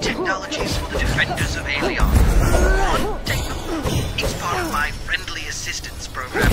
technologies for the defenders of Aelion. One Techno. It's part of my friendly assistance program.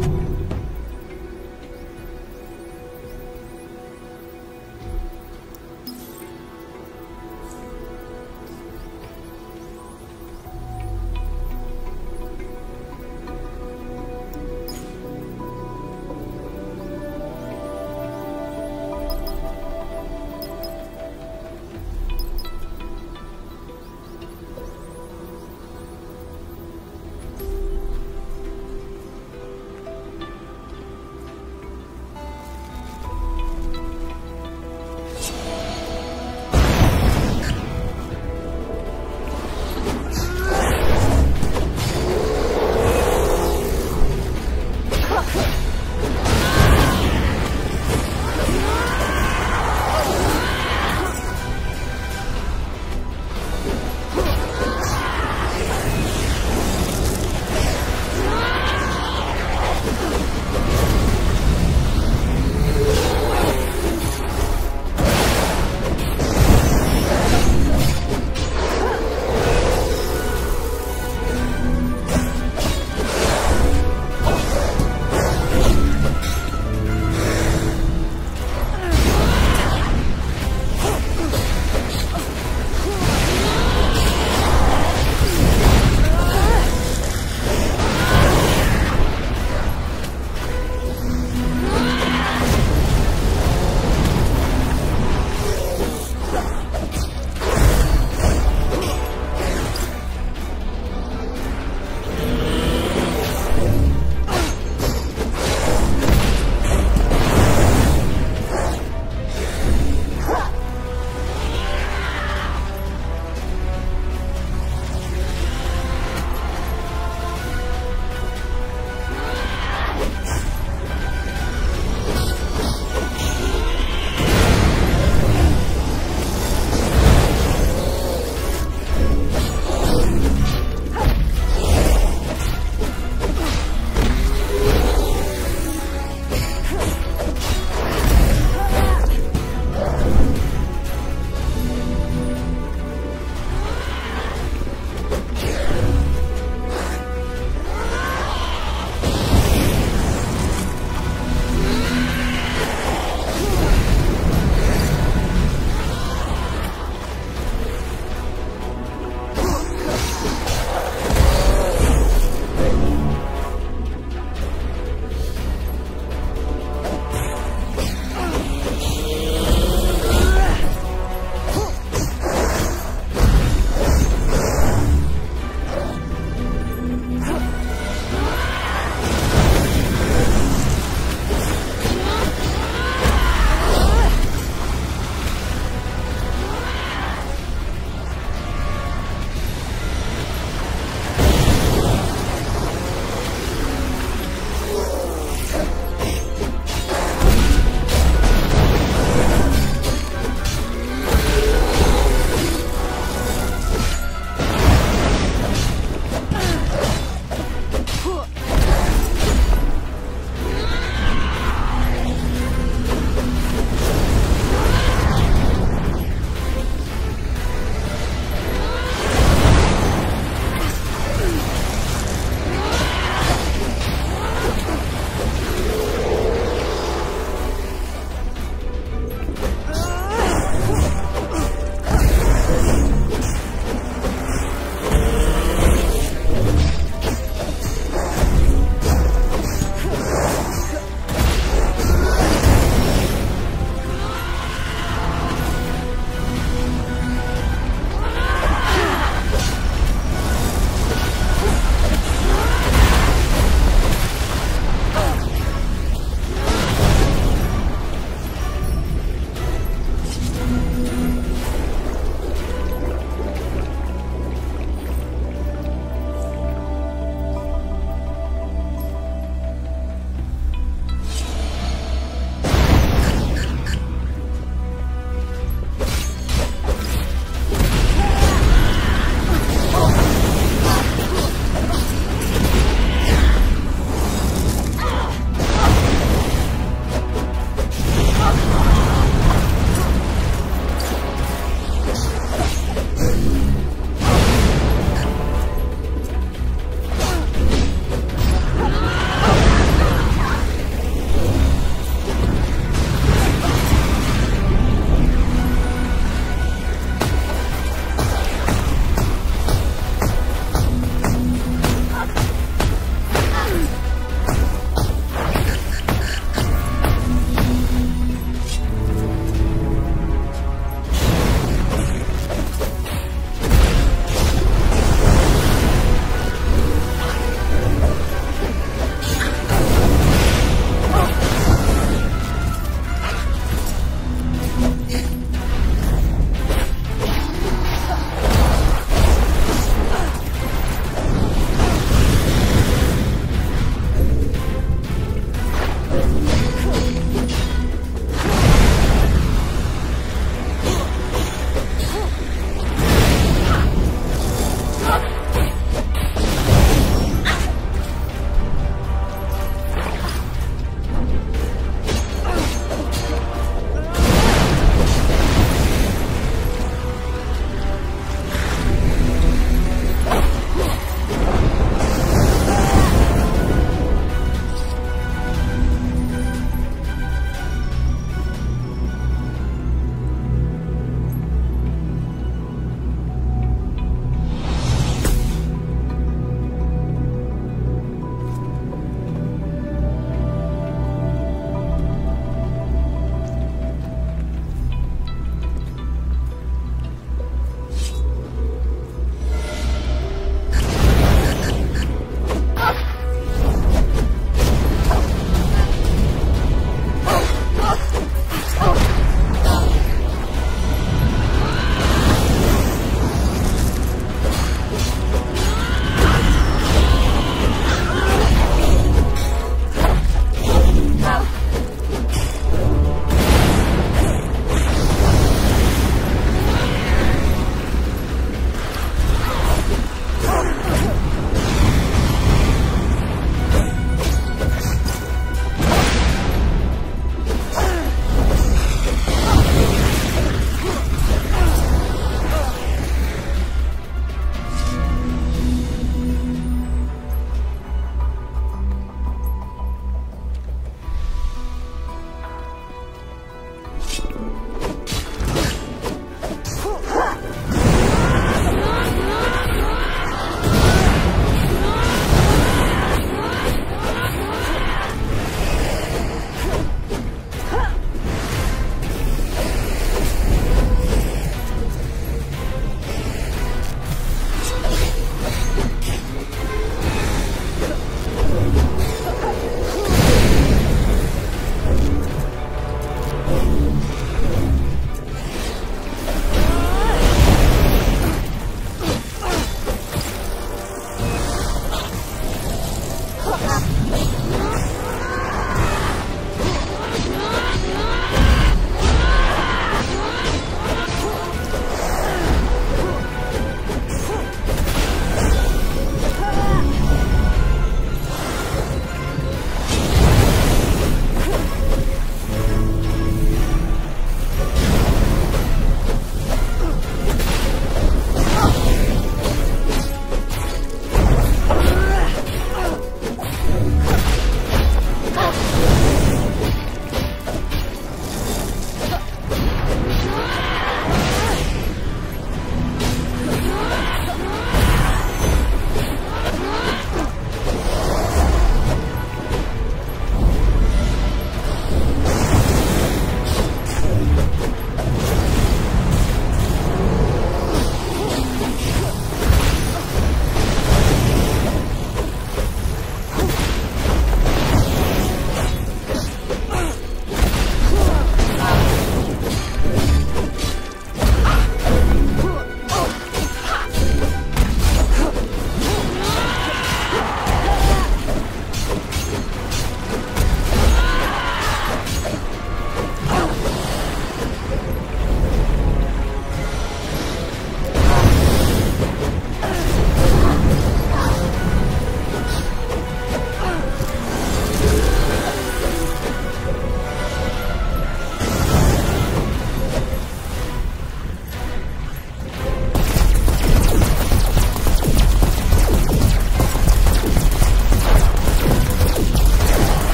You